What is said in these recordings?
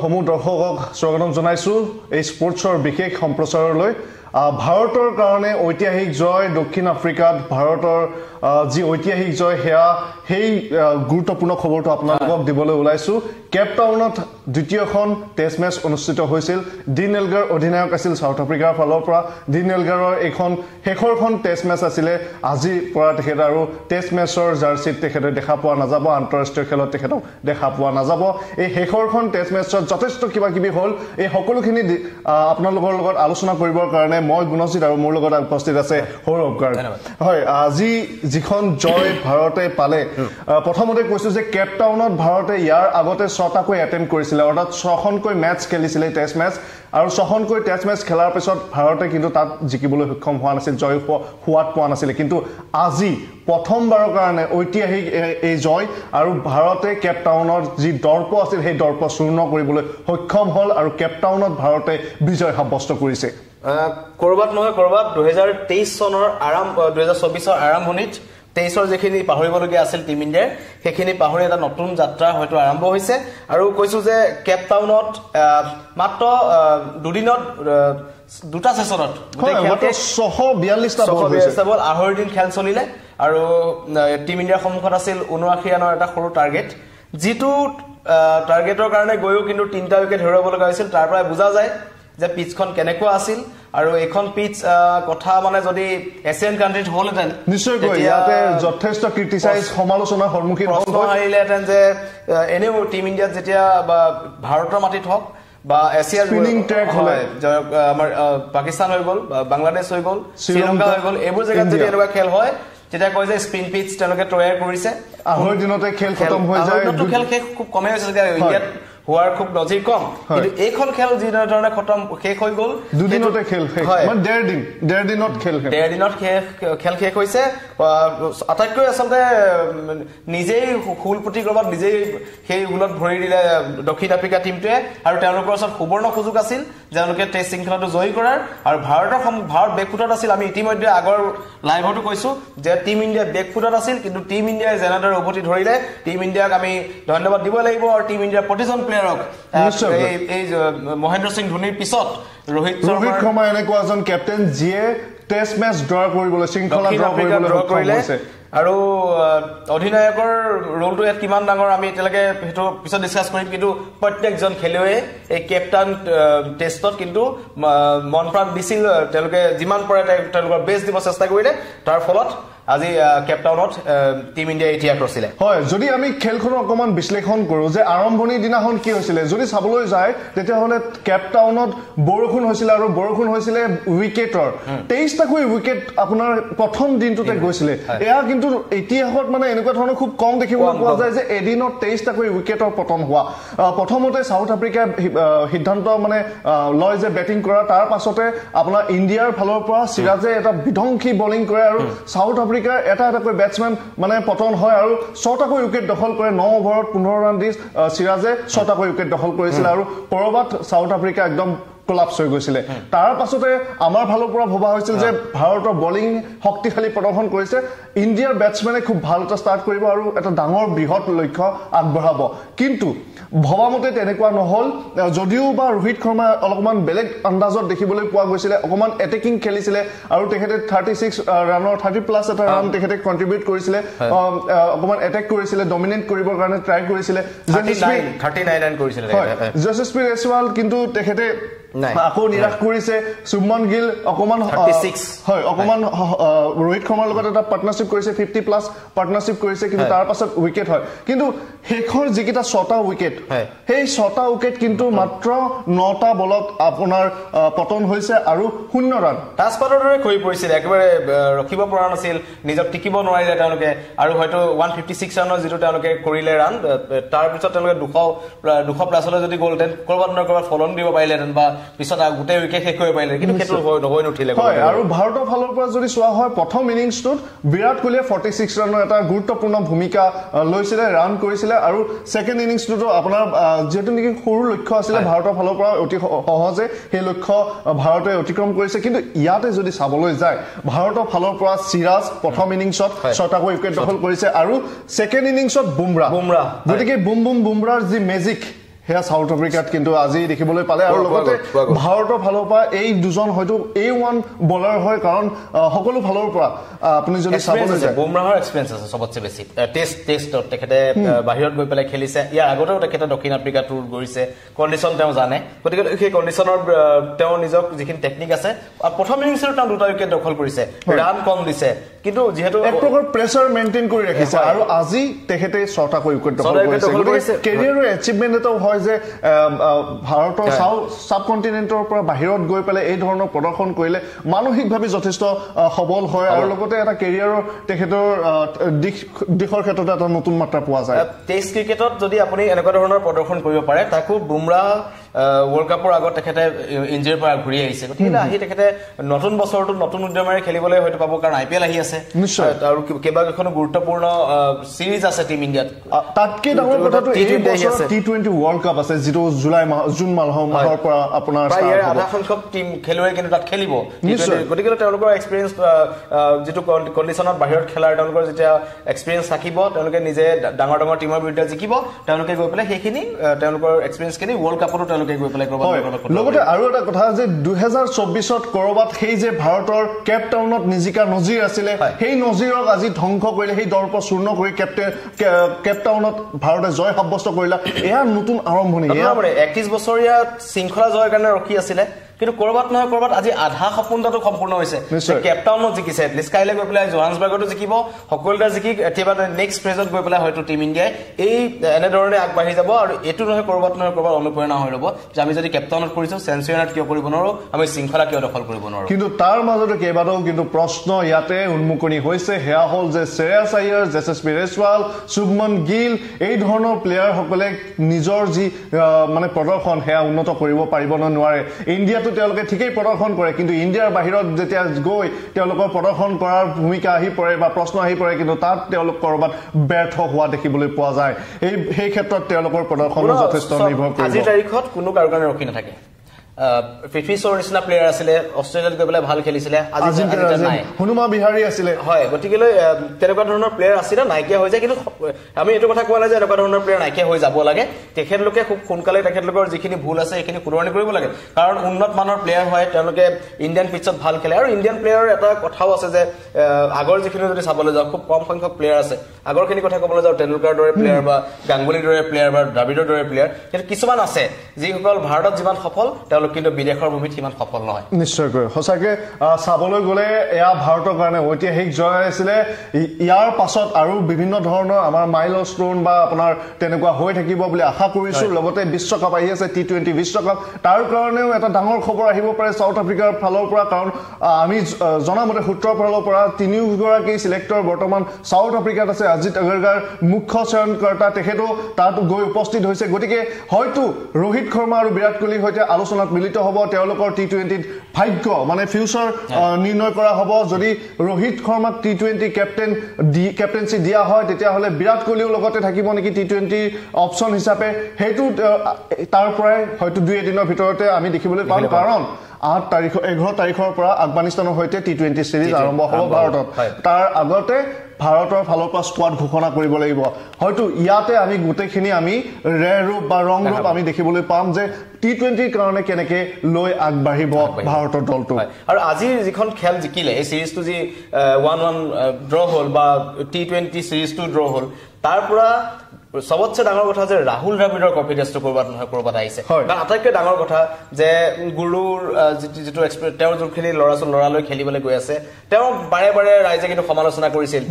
সমূহ দৰ্শকক স্বাগতম জনাইছোঁ এই স্পৰ্টছৰ বিশেষ সম্প্ৰচাৰলৈ। ভাৰতৰ কাৰণে ঐতিহাসিক জয় দক্ষিণ আফ্ৰিকাত ভাৰতৰ যি ঐতিহাসিক জয় সেয়া সেই গুৰুত্বপূৰ্ণ খবৰটো আপোনালোকক দিবলৈ ওলাইছোঁ। কেপটাউনত দ্বিতীয়খন টেষ্ট মেচ অনুষ্ঠিত হৈছিল। ডিন এলগাৰ অধিনায়ক আছিল চাউথ আফ্ৰিকাৰ ফালৰ পৰা। ডিন এলগাৰৰ এইখন শেষৰখন টেষ্ট মেচ আছিলে। আজিৰ পৰা তেখেত আৰু টেষ্ট মেচৰ জাৰ্চিত তেখেতে দেখা পোৱা নাযাব। আন্তঃৰাষ্ট্ৰীয় খেলত তেখেতক দেখা পোৱা নাযাব। এই শেষৰখন টেষ্ট মেচত যথেষ্ট কিবা কিবি হ'ল। এই সকলোখিনি আপোনালোকৰ লগত আলোচনা কৰিবৰ কাৰণে মই গুণজিত আৰু মোৰ লগত উপস্থিত আছে সৌৰভ গাৰ্গ। হয় আজি যিখন জয় ভাৰতে পালে প্ৰথমতে কৈছো যে কেপটাউনত ভাৰতে ইয়াৰ আগতে ছটাকৈ এটেম্প কৰিছিলে অৰ্থাৎ ছখনকৈ মেটচ খেলিছিলে টেষ্ট মেচ আৰু ছখনকৈ টেষ্ট মেচ খেলাৰ পিছত ভাৰতে কিন্তু তাত জিকিবলৈ সক্ষম হোৱা নাছিল জয় সোৱাদ পোৱা নাছিলে। কিন্তু আজি প্ৰথমবাৰৰ কাৰণে ঐতিহাসিক এই জয় আৰু ভাৰতে কেপটাউনৰ যি দৰ্প আছিল সেই দৰ্প চূৰ্ণ কৰিবলৈ সক্ষম হ'ল আৰু কেপটাউনত ভাৰতে বিজয় সাব্যস্ত কৰিছে। ক'ৰবাত নহয় ক'ৰবাত দুহেজাৰ তেইছ চনৰ আৰম্ভ দুহেজাৰ চৌবিছৰ আৰম্ভণিত তেইছৰ যিখিনি পাহৰিবলগীয়া আছিল টিম ইণ্ডিয়াৰ সেইখিনি পাহৰি এটা নতুন যাত্ৰা হয়তো আৰম্ভ হৈছে। আৰু কৈছো যে কেপটাউনত মাত্ৰ দুদিনত দুটা ছেছনত আঢ়ৈ দিন খেল চলিলে। আৰু টিম ইণ্ডিয়াৰ সন্মুখত আছিল ঊনআশী ৰানৰ এটা সৰু টাৰ্গেট যিটো টাৰ্গেটৰ কাৰণে গৈও কিন্তু তিনিটা উইকেট হেৰুৱাব লগা হৈছিল। তাৰ পৰাই বুজা যায় যে পিচখন কেনেকুৱা আছিল। আৰু এইখন পিচ কথা মানে যদি এছিয়ান কাণ্ট্ৰিত হলহেঁতেন নিশ্চয়কৈ ইয়াতে যথেষ্ট ক্ৰিটিচাইজ সমালোচনাৰ সন্মুখীন আহিলেহেঁতেন যে এনেও টিম ইণ্ডিয়াত যেতিয়া বা ভাৰতৰ মাটিত হওক বা এছিয়াৰ আমাৰ পাকিস্তান হৈ গ'ল বাংলাদেশ হৈ গ'ল শ্ৰীলংকা হৈ গ'ল এইবোৰ জেগাত যদি এনেকুৱা খেল হয় তেতিয়া কয় যে স্পিন পিচ তেওঁলোকে তৈয়াৰ কৰিছে। আঢ়ৈ দিনতে খেল খতম হৈ যায়। খেল শেষ খুব কমে হৈছে ইয়াত হোৱাৰ খুব নজিৰ কম। কিন্তু এইখন খেল যিধৰণে খতম শেষ হৈ গ'ল দুদিনতে খেল ডেৰ দিন ডেৰ দিনত খেল ডেৰ দিনত খেল শেষ হৈছে। আটাইতকৈ আচলতে নিজেই শুল পুতি কৰবাত নিজেই সেই হুলত ভৰি দিলে দক্ষিণ আফ্ৰিকা টীমটোৱে। আৰু তেওঁলোকৰ ওচৰত সুবৰ্ণ সুযোগ আছিল তেওঁলোকে টেষ্ট শৃংখলাটো জয়ী কৰাৰ। আৰু ভাৰতৰ ভাৰত বেকফুটত আছিল আমি ইতিমধ্যে আগৰ লাইভতো কৈছো যে টিম ইণ্ডিয়া বেকফুটত আছিল কিন্তু টিম ইণ্ডিয়াই যেনেদৰে উভতি ধৰিলে টিম ইণ্ডিয়াক আমি ধন্যবাদ দিব লাগিব। আৰু টিম ইণ্ডিয়াৰ প্ৰতিজন প্লেয়াৰক এই মহেন্দ্ৰ সিং ধোনীৰ পিছত ৰোহিত ৰোহিত শৰ্মা এনেকুৱা এজন কেপ্টেইন যিয়ে টেষ্ট মেচ ড্ৰ কৰিবলৈ শৃংখলা ড্ৰ কৰিলে। আৰু অধিনায়কৰ ৰোলটো ইয়াত কিমান ডাঙৰ আমি এতিয়ালৈকে সেইটো পিছত ডিছকাছ কৰিম কিন্তু প্ৰত্যেকজন খেলুৱৈয়ে এই কেপ্টাউন টেষ্টত কিন্তু মন প্ৰাণ দিছিল তেওঁলোকে যিমান পাৰে তেওঁলোকৰ বেষ্ট দিব চেষ্টা কৰিলে। তাৰ ফলত আজি কেপটাউনত টিম ইণ্ডিয়া ইতিহাস ৰচিলে। হয় যদি আমি খেলখনৰ অকণমান বিশ্লেষণ কৰোঁ যে আৰম্ভণিৰ দিনাখন কি হৈছিলে যদি চাবলৈ যায় তেতিয়াহ'লে কেপটাউনত বৰষুণ হৈছিলে আৰু বৰষুণ হৈছিলে উইকেটৰ তেইছটাকৈ উইকেট আপোনাৰ প্ৰথম দিনটোতে গৈছিলে। এয়া কিন্তু ইতিহাসত মানে এনেকুৱা ধৰণৰ খুব কম দেখিবলৈ পোৱা যায় যে এদিনত তেইছটাকৈ উইকেটৰ পতন হোৱা। প্ৰথমতে চাউথ আফ্ৰিকাই সিদ্ধান্ত মানে লয় যে বেটিং কৰা। তাৰ পাছতে আপোনাৰ ইণ্ডিয়াৰ ফালৰ পৰা চিৰাজে এটা বিধ্বংসী বলিং কৰে আৰু চাউথ আফ্ৰিকা আফ্ৰিকাৰ এটা এটাকৈ বেটছমেন মানে পতন হয় আৰু ছটাকৈ উইকেট দখল কৰে। ন অভাৰত পোন্ধৰ ৰান দি চিৰাজে ছটাকৈ উইকেট দখল কৰিছিলে আৰু ক'ৰবাত চাউথ আফ্ৰিকা একদম কলাপছ হৈ গৈছিলে। তাৰ পাছতে আমাৰ ফালৰ পৰা ভবা হৈছিল যে ভাৰতৰ বলিং শক্তিশালী প্ৰদৰ্শন কৰিছে। ইণ্ডিয়াৰ বেটছমেনে খুব ভাল এটা ষ্টাৰ্ট কৰিব আৰু এটা ডাঙৰ বৃহৎ লক্ষ্য আগবঢ়াব। কিন্তু ভবামতে তেনেকুৱা নহ'ল। যদিও বা ৰোহিত শৰ্মাই অলপমান বেলেগ আন্দাজত দেখিবলৈ পোৱা গৈছিলে অকণমান এটেকিং খেলিছিলে আৰু তেখেতে থাৰ্টি ছিক্স ৰানৰ থাৰ্টি প্লাছ এটা ৰান তেখেতে কণ্ট্ৰিবিউট কৰিছিলে। অকণমান এটেক কৰিছিলে ডমিনেট কৰিবৰ কাৰণে ট্ৰাই কৰিছিলে। যশস্বী ৰেচৱাল কিন্তু তেখেতে আকৌ নিৰাশ কৰিছে চুমন গিল অকমান হয় অকমান ৰোহিত শৰ্মাৰ লগত এটা পাৰ্টনাৰশ্বিপ কৰিছে ফিফটি প্লাছ পাৰ্টনাৰশ্বিপ কৰিছে কিন্তু তাৰ পাছত উইকেট হয়। কিন্তু শেষৰ যিকেইটা ছটা উইকেট সেই ছটা উইকেট কিন্তু মাত্ৰ নটা বলত আপোনাৰ পতন হৈছে আৰু শূন্য ৰান তাজপাতৰ দৰে খৰি পৰিছিল একেবাৰে ৰখিব পৰা নাছিল নিজক টিকিব নোৱাৰিলে তেওঁলোকে আৰু হয়তো ওৱান ফিফটি ছিক্স ৰানৰ যিটো তেওঁলোকে কৰিলে ৰান তাৰপিছত তেওঁলোকে দুশ দুশ প্লাছলৈ যদি গ'লহেঁতেন ক'ৰবাত নহয় ক'ৰবাত ফলন দিব পাৰিলেহেঁতেন বা পিছত গোটেই উইকেট শেষ কৰিব পাৰিলে। কিন্তু সেইটো হৈ নুঠিলে হয় আৰু ভাৰতৰ ফালৰ পৰা যদি চোৱা হয় প্ৰথম ইনিংছটোত বিৰাট কোহলিয়ে ফৰ্টি ছিক্স ৰানৰ এটা গুৰুত্বপূৰ্ণ ভূমিকা লৈছিলে ৰান কৰিছিলে আৰু ছেকেণ্ড ইনিংছটোতো আপোনাৰ যিহেতু নেকি সৰু লক্ষ্য আছিলে ভাৰতৰ ফালৰ পৰা অতি সহজে সেই লক্ষ্য ভাৰতে অতিক্ৰম কৰিছে। কিন্তু ইয়াতে যদি চাবলৈ যায় ভাৰতৰ ফালৰ পৰা চিৰাজ প্ৰথম ইনিংছত ছটাকৈ উইকেট দখল কৰিছে আৰু ছেকেণ্ড ইনিংছত বুমৰা বুমৰা গতিকে বুম বুম বুমৰাৰ যি মেজিক সেয়া চাউথ আফ্ৰিকাত কিন্তু আজি দেখিবলৈ পালে আৰু লগতে। ভাৰতৰ ফালৰ পৰা এই দুজন হয়তো এ ওৱান বলাৰ হয় কাৰণ সকলো ফালৰ পৰা আপুনি যদি চাবলৈ আছে, যায়। বুমৰাহৰ এক্সপিৰিয়েঞ্চ আছে চবতছে বেছি। টেষ্ট টেষ্টত তেখেতে বাহিৰত গৈ পেলাই খেলিছে। ইয়াৰ আগতেও তেখেতে দক্ষিণ আফ্ৰিকা টুৰ কৰিছে কণ্ডিশ্যন তেওঁ জানে। গতিকে সেই কণ্ডিশ্যনৰ তেওঁ নিজক যিখিনি টেকনিক আছে আৰু প্ৰথম ইনিংছতো তেওঁ দুটা উইকেট দখল কৰিছে। ৰান কম দিছে। কিন্তু যিহেতু এক প্ৰকাৰ প্ৰেচাৰ মেইনটেইন কৰি ৰাখিছে। আৰু আজি তেখেতে ছটাকৈ উইকেট দখল কৰিছে। কেৰিয়াৰৰ এচিভমেণ্ট এটাও হয়। যে আহ, আহ, ভাৰতৰ হয়। চাউ চাব কণ্টিনেণ্টৰ পৰা বাহিৰত গৈ পেলাই এই ধৰণৰ প্ৰদৰ্শন কৰিলে মানসিকভাৱে যথেষ্ট সবল হয় আৰু লগতে এটা কেৰিয়াৰৰ তেখেতৰ দিশ দিশৰ ক্ষেত্ৰতে এটা নতুন মাত্ৰা পোৱা যায় টেষ্ট ক্ৰিকেটত যদি আপুনি এনেকুৱা ধৰণৰ প্ৰদৰ্শন কৰিব পাৰে তাকো বুমৰাহ ৱৰ্ল্ড কাপৰ আগত তেখেতে ইঞ্জুৰিৰ পৰা ঘূৰি আহিছে গতিকে আহি তেখেতে নতুন বছৰটোত নতুন উদ্যমেৰে খেলিবলৈ হয়তো পাব কাৰণ আই পি এল আহি আছে নিশ্চয়। আৰু কেইবাকেইখনো গুৰুত্বপূৰ্ণ চিৰিজ আছে টিম ইণ্ডিয়াত তাতকে ডাঙৰ কথাটো এই T20 আহি বছৰ আছে। টি টুৱেণ্টি ৱৰ্ল্ড কাপ আছে যিটো জুলাই মাহ জুন মাহৰ মাহৰ পৰা আপোনাৰ ইয়াৰ। আধা সংখ্যক টিম খেলুৱৈ কিন্তু তাত খেলিব নিশ্চয়। T20 গতিকে তেওঁলোকৰ এক্সপিৰিয়েঞ্চ যিটো কণ্ডিশ্যনত বাহিৰত খেলাৰ তেওঁলোকৰ যেতিয়া এক্সপিৰিয়েঞ্চ থাকিব তেওঁলোকে নিজে ডাঙৰ ডাঙৰ টিমৰ বিৰুদ্ধে জিকিব তেওঁলোকে গৈ পেলাই সেইখিনি তেওঁলোকৰ এক্সপিৰিয়েঞ্চখিনি ৱৰ্ল্ড কাপতো তেওঁলোকে গৈ পেলাই লগতে আৰু এটা কথা যে দুহেজাৰ চৌবিশত কৰবাত সেই যে ভাৰতৰ কেপ টাউনত নিজিকা নজিৰ আছিলে। সেই নজিৰক আজি ধ্বংস কৰিলে সেই দৰ্প চূৰ্ণ কৰি কেপ্টেইন কেপ টাউনত ভাৰতে জয় সাব্যস্ত কৰিলা। এয়া নতুন আৰম্ভণি। এয়া একত্ৰিশ বছৰীয়া শৃংখলা জয়ৰ কাৰণে ৰখি আছিলে। কিন্তু কৰবাত নহয় কৰবাত আজি আধা সপোনটো সম্পূৰ্ণ হৈছে। কেপটাউনত জিকিছে এটলিষ্ট কাইলৈ গৈ পেলাই জোহান্সবাৰ্গতো জিকিব সকলোতে জিকি এতিয়াবা নেক্সট ফেজত গৈ পেলাই হয়তো টিম ইণ্ডিয়াই এই এনেধৰণে আগবাঢ়ি যাব আৰু এইটো নহয় কৰবাত নহয় কৰবাত অনুপ্ৰেৰণা হৈ ৰ'ব যে আমি যদি কেপটাউনত কৰিছো চেঞ্চুৰী কিয় কৰিব নোৱাৰো আমি শৃংখলা কিয় দখল কৰিব নোৱাৰো। কিন্তু তাৰ মাজতে কেইবাটাও কিন্তু প্ৰশ্ন ইয়াতে উন্মুখনি হৈছে। সেয়া হ'ল যে শ্ৰেয়াছ আয়াৰ যশস্বী ৰেছৱাল শুভমন গিল এই ধৰণৰ প্লেয়াৰসকলে নিজৰ যি মানে প্ৰদৰ্শন সেয়া উন্নত কৰিব পাৰিব নে নোৱাৰে। ইণ্ডিয়াতো তেওঁলোকে ঠিকেই প্ৰদৰ্শন কৰে কিন্তু ইণ্ডিয়াৰ বাহিৰত যেতিয়া গৈ তেওঁলোকৰ প্ৰদৰ্শন কৰাৰ ভূমিকা আহি পৰে বা প্ৰশ্ন আহি পৰে কিন্তু তাত তেওঁলোক ক'ৰবাত ব্যৰ্থ হোৱা দেখিবলৈ পোৱা যায়। এই সেই ক্ষেত্ৰত তেওঁলোকৰ প্ৰদৰ্শনো যথেষ্ট নিৰ্ভৰ আজিৰ কৰিব তাৰিখত কোনো কাৰো কাৰণে ৰখি নাথাকে। পৃথ্বী শ্ব'ৰ নিচিনা প্লেয়াৰ আছিলে অষ্ট্ৰেলিয়াত গৈ পেলাই ভাল খেলিছিলে। হনুমা বিহাৰী আছিলে। হয় গতিকেলৈ তেনেকুৱা ধৰণৰ প্লেয়াৰ আছিলে নাইকিয়া হৈ যায় কিন্তু আমি এইটো কথা কোৱা নাই যে এনেকুৱা ধৰণৰ প্লেয়াৰ নাইকিয়া হৈ যাব লাগে। তেখেতলোকে খুব সোনকালে তেখেতলোকৰ যিখিনি ভুল আছে সেইখিনি শুধৰণি কৰিব লাগে। কাৰণ উন্নত মানৰ প্লেয়াৰ হয় তেওঁলোকে ইণ্ডিয়ান পিটছত ভাল খেলে। আৰু ইণ্ডিয়ান প্লেয়াৰৰ এটা কথাও আছে যে আগৰ যিখিনি যদি চাবলৈ যাওঁ খুব কম সংখ্যক প্লেয়াৰ আছে। আগৰখিনি কথা ক'বলৈ যাওঁ টেণ্ডুলকাৰৰ দৰে প্লেয়াৰ বা গাংগুলীৰ দৰে প্লেয়াৰ বা দ্ৰাবিড়ৰ দৰে প্লেয়াৰ কিন্তু কিছুমান আছে যিসকল ভাৰতত যিমান সফল তেওঁলোক কিন্তু বিদেশৰ ভূমিত সিমান সফল নহয়। নিশ্চয়কৈ। সঁচাকে চাবলৈ গ'লে এয়া ভাৰতৰ কাৰণে ঐতিহাসিক জয় আছিলে। ইয়াৰ পাছত আৰু বিভিন্ন ধৰণৰ আমাৰ মাইল ষ্ট্ৰোন বা আপোনাৰ তেনেকুৱা হৈ থাকিব বুলি আশা কৰিছো। লগতে বিশ্বকাপ আহি আছে টি টুৱেণ্টি বিশ্বকাপ। তাৰ কাৰণেও এটা ডাঙৰ খবৰ আহিব পাৰে চাউথ আফ্ৰিকাৰ ফালৰ পৰা। কাৰণ আমি জনামতে সূত্ৰৰ ফালৰ পৰা তিনিওগৰাকী চিলেক্টৰ বৰ্তমান চাউথ আফ্ৰিকাত আছে। অজিত আগৰকাৰ মুখ্য চয়নকৰ্তা। তেখেতো তাত গৈ উপস্থিত হৈছে। গতিকে হয়তো ৰোহিত শৰ্মা আৰু বিৰাট কোহলিৰ সৈতে আলোচনাত মিলিত হ'ব তেওঁলোকৰ টি টুৱেণ্টিত ভাগ্য মানে ফিউচাৰ নিৰ্ণয় কৰা হ'ব। যদি ৰোহিত শৰ্মাক টি টুৱেণ্টি কেপ্টেইন দি কেপ্টেইনশ্বিপ দিয়া হয় তেতিয়াহ'লে বিৰাট কোহলিও লগতে থাকিব নেকি টি টুৱেণ্টিৰ অপশ্যন হিচাপে। সেইটো তাৰ পৰাই হয়তো দুই এদিনৰ ভিতৰতে আমি দেখিবলৈ পাম। কাৰণ আঠ তাৰিখ এঘাৰ তাৰিখৰ পৰা আফগানিস্তানৰ সৈতে টি টুৱেণ্টি চিৰিজ T20 আৰম্ভ হ'ব ভাৰতত। তাৰ আগতে ভাৰতৰ ফালৰ পৰা স্কোৱাড ঘোষণা কৰিব লাগিব। হয়তো ইয়াতে আমি গোটেইখিনি আমি ৰে ৰূপ বা ৰং ৰূপ আমি দেখিবলৈ পাম যে টি টুৱেণ্টিৰ কাৰণে কেনেকে লৈ আগবাঢ়িব ভাৰতৰ দলটো। আৰু আজিৰ যিখন খেল জিকিলে এই চিৰিজটো যি ওৱান ওৱান ড্ৰ হ'ল বা টি টুৱেণ্টি চিৰিজটো ড্ৰ হ'ল তাৰ পৰা চবতছে ডাঙৰ কথা যে ৰাহুল দ্ৰাবিড়ৰ কনফিডেন্সটো ক'ৰবাত নহয় ক'ৰবাত আহিছে। কাৰণ আটাইতকৈ ডাঙৰ কথা যে গুৰুৰ যিটো যিটো এক্সপে- তেওঁৰ যোনখিনি ল'ৰা ছোৱালী ল'ৰালৈ খেলিবলৈ গৈ আছে তেওঁ বাৰে বাৰে ৰাইজে কিন্তু সমালোচনা কৰিছিল।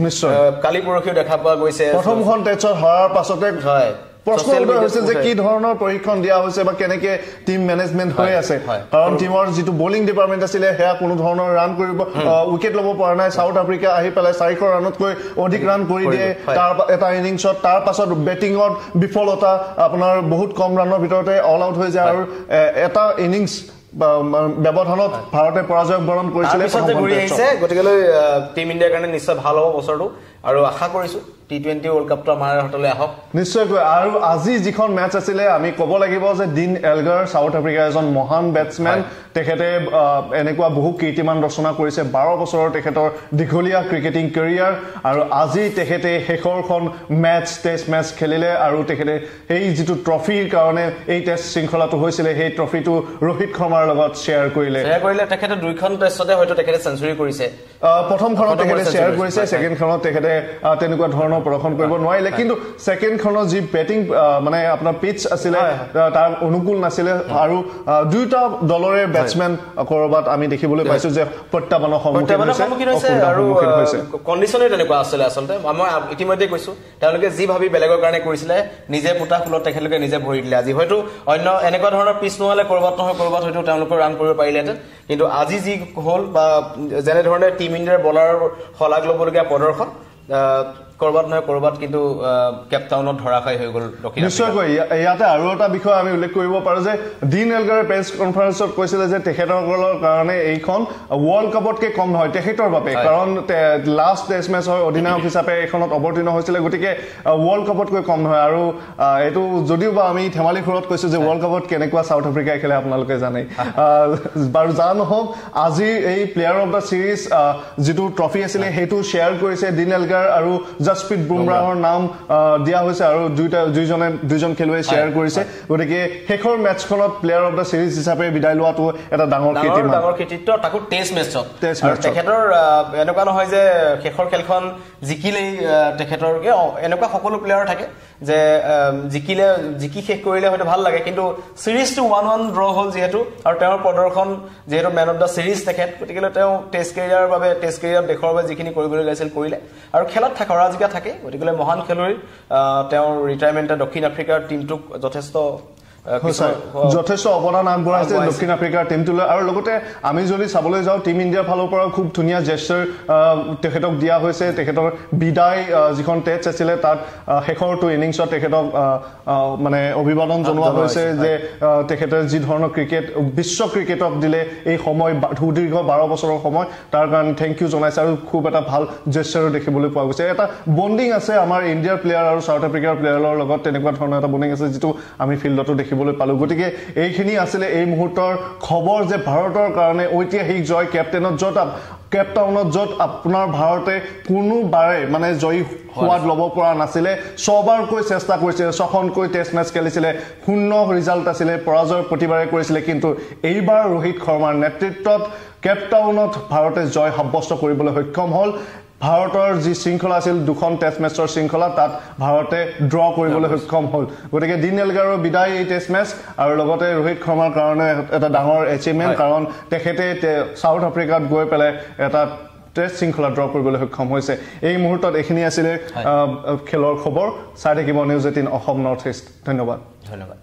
কালি পৰহিও দেখা পোৱা গৈছে। প্ৰথমখন টেষ্টত হৰাৰ পাছতে হয়। প্ৰশ্ন উদয় হৈছে যে কি ধৰণৰ প্ৰশিক্ষণ দিয়া হৈছে বা কেনেকে টিম মেনেজমেণ্ট হৈ আছে। কাৰণ টিমৰ যিটো বলিং ডিপাৰ্টমেণ্ট আছিলে সেয়া কোনো ধৰণৰ ৰান কৰিব উইকেট ল'ব পৰা নাই। চাউথ আফ্ৰিকা আহি পেলাই চাৰিশ ৰাণতকৈ অধিক ৰান কৰি দিয়ে। তাৰ এটা ইনিংছত তাৰ পাছত বেটিঙত বিফলতা আপোনাৰ বহুত কম ৰানৰ ভিতৰতে অল আউট হৈ যায়। আৰু এটা ইনিংছ ব্যৱধানত ভাৰতে পৰাজয় বৰণ কৰিছিলে গতিকেলৈ টিম ইণ্ডিয়াৰ কাৰণে নিশ্চয় ভাল হ'ব বছৰটো। আৰু আশা কৰিছো টি টুৱেণ্টি ৱৰ্ল্ড কাপটো আমাৰ হাতলৈ আহক। নিশ্চয়কৈ আৰু আজি যিখন মেটচ আছিলে আমি ক'ব লাগিব যে দিন এলগাৰ চাউথ আফ্ৰিকাৰ এজন মহান বেটছমেন তেখেতে এনেকুৱা বহু কীৰ্তিমান ৰচনা কৰিছে বাৰ বছৰৰ তেখেতৰ দীঘলীয়া ক্ৰিকেটিং কেৰিয়াৰ আৰু আজি তেখেতে শেষৰখন মেটচ টেষ্ট মেটচ খেলিলে আৰু তেখেতে সেই যিটো ট্ৰফিৰ কাৰণে এই টেষ্ট শৃংখলাটো হৈছিলে সেই ট্ৰফিটো ৰোহিত শৰ্মাৰ লগত শ্বেয়াৰ কৰিলে। শ্বেয়াৰ কৰিলে তেখেতে দুইখন টেষ্টতে হয়তো তেখেতে চেঞ্চুৰী কৰিছে। প্ৰথমখনত তেখেতে শ্বেয়াৰ কৰিছে, ছেকেণ্ডখনত তেখেতে তেনেকুৱা ধৰণৰ প্ৰদৰ্শন কৰিব নোৱাৰিলে। কিন্তু ছেকেণ্ডখনৰ যি বেটিং মানে আপোনাৰ পিচ আছিলে তাৰ অনুকূল নাছিলে। আৰু দুয়োটা দলৰে বেটছমেন কৰবাত আমি দেখিবলৈ পাইছো যে প্ৰত্যাহ্বানৰ সন্মুখীন হৈছে সন্মুখীন হৈছে অসুবিধাৰ আৰু সন্মুখীন হৈছে। কণ্ডিশ্যনে তেনেকুৱা আছিলে আচলতে। মই ইতিমধ্যে কৈছো তেওঁলোকে যি ভাবি বেলেগৰ কাৰণে কৰিছিলে নিজে পোতা ফুলত তেখেতলোকে নিজে ভৰি দিলে। আজি হয়তো অন্য এনেকুৱা ধৰণৰ পিচ নহ'লে ক'ৰবাত নহয় ক'ৰবাত হয়তো তেওঁলোকে ৰান কৰিব পাৰিলেহেঁতেন। কিন্তু আজি যি হ'ল বা যেনেধৰণে টীম ইণ্ডিয়াৰ বলাৰৰ শলাগ ল'বলগীয়া প্ৰদৰ্শন আহ, ক'ৰবাত নহয় ক'ৰবাত কিন্তু কেপটাউনত ধৰাশায়ী হৈ গ'ল। নিশ্চয়কৈ। ইয়া- ইয়াতে আৰু এটা বিষয় আমি উল্লেখ কৰিব পাৰো যে ডিন এলগাৰে প্ৰেছ কনফাৰেন্সত কৈছিলে যে তেখেতসকলৰ কাৰণে এইখন ৱৰ্ল্ড কাপতকে কম নহয় তেখেতৰ বাবে। কাৰণ লাষ্ট টেষ্ট মেচ হয় অধিনায়ক হিচাপে এইখনত অৱতীৰ্ণ হৈছিলে গতিকে ৱৰ্ল্ড কাপতকৈ কম নহয়। আৰু এইটো যদিও বা আমি ধেমালি সুৰত কৈছো যে ৱৰ্ল্ড কাপত কেনেকুৱা চাউথ আফ্ৰিকাই খেলে আপোনালোকে জানে বাৰু যা নহওক আজি এই প্লেয়াৰ অফ দ্য চিৰিজ যিটো ট্ৰফি আছিলে সেইটো শ্বেয়াৰ কৰিছে ডিন এলগাৰ আৰু জাছপ্ৰীত বুমৰাহৰ নাম দিয়া হৈছে আৰু দুইটা দুইজনে দুইজন খেলুৱৈ শ্বেয়াৰ কৰিছে। গতিকে শেষৰ মেটচখনত প্লেয়াৰ অফ দ্য চিৰিজ হিচাপে বিদায় লোৱাটো এটা ডাঙৰ কৃতিত্ব তাকো টেষ্ট মেটছত Test আৰু match ত। তেখেতৰ এনেকুৱা নহয় যে শেষৰ খেলখন জিকিলেই তেখেতৰ এনেকুৱা সকলো প্লেয়াৰ থাকে যে জিকিলে জিকি শেষ কৰিলে হয়তো ভাল লাগে কিন্তু চিৰিজটো ওৱান ওৱান ড্ৰ হ'ল যিহেতু আৰু তেওঁৰ প্ৰদৰ্শন যিহেতু মেন অফ দ্য চিৰিজ তেখেত গতিকে তেওঁ টেষ্ট কেৰিয়াৰৰ বাবে টেষ্ট কেৰিয়াৰ দেশৰ বাবে যিখিনি কৰিবলৈ ওলাইছিল কৰিলে। আৰু খেলত থাকে অৰাজিকা থাকে গতিকে মহান খেলুৱৈ তেওঁৰ ৰিটায়াৰমেণ্টে দক্ষিণ আফ্ৰিকাৰ টীমটোক যথেষ্ট যথেষ্ট অৱদান আগবঢ়াইছে। দক্ষিণ আফ্ৰিকাৰ টীমটোলৈ আৰু লগতে আমি যদি চাবলৈ যাওঁ টীম ইণ্ডিয়াৰ ফালৰ পৰাও খুব ধুনীয়া জেষ্টাৰ তেখেতক দিয়া হৈছে। তেখেতৰ বিদায় যিখন টেষ্ট আছিলে তাত শেষৰটো ইনিংছত তেখেতক মানে অভিবাদন জনোৱা হৈছে যে তেখেতে যি ধৰণৰ ক্ৰিকেট বিশ্ব ক্ৰিকেটক দিলে এই সময় সুদীৰ্ঘ বাৰ বছৰৰ সময় তাৰ কাৰণে থেংক ইউ জনাইছে আৰু খুব এটা ভাল জেষ্টাৰো দেখিবলৈ পোৱা গৈছে। এটা বণ্ডিং আছে আমাৰ ইণ্ডিয়াৰ প্লেয়াৰ আৰু চাউথ আফ্ৰিকাৰ প্লেয়াৰৰ লগত তেনেকুৱা ধৰণৰ এটা বণ্ডিং আছে যিটো আমি ফিল্ডতো দেখিবলৈ পালোঁ। গতিকে এইখিনি আছিলে এই মুহূৰ্তৰ খবৰ যে ভাৰতৰ কাৰণে ঐতিহাসিক জয় কেপ্টেইনত য'ত কেপটাউনত য'ত আপোনাৰ ভাৰতে কোনোবাৰে মানে জয়ী সোৱাদ ল'ব পৰা নাছিলে ছবাৰকৈ চেষ্টা কৰিছিলে ছখনকৈ টেষ্ট মেচ খেলিছিলে শূন্য ৰিজাল্ট আছিলে পৰাজয় প্ৰতিবাৰে কৰিছিলে কিন্তু এইবাৰ ৰোহিত শৰ্মাৰ নেতৃত্বত কেপটাউনত ভাৰতে জয় সাব্যস্ত কৰিবলৈ সক্ষম হ'ল। ভাৰতৰ যি শৃংখলা আছিল দুখন টেষ্ট মেচৰ শৃংখলা তাত ভাৰতে ড্ৰ কৰিবলৈ সক্ষম হ'ল। গতিকে দিন এলগাৰৰ বিদায় এই টেষ্ট মেচ আৰু লগতে ৰোহিত শৰ্মাৰ কাৰণে এটা ডাঙৰ এচিভমেণ্ট। কাৰণ তেখেতে চাউথ আফ্ৰিকাত গৈ পেলাই এটা টেষ্ট শৃংখলা ড্ৰ কৰিবলৈ সক্ষম হৈছে। এই মুহূৰ্তত এইখিনি আছিলে খেলৰ খবৰ। চাই থাকিব News Eighteen Assam North East ধন্যবাদ। ধন্যবাদ।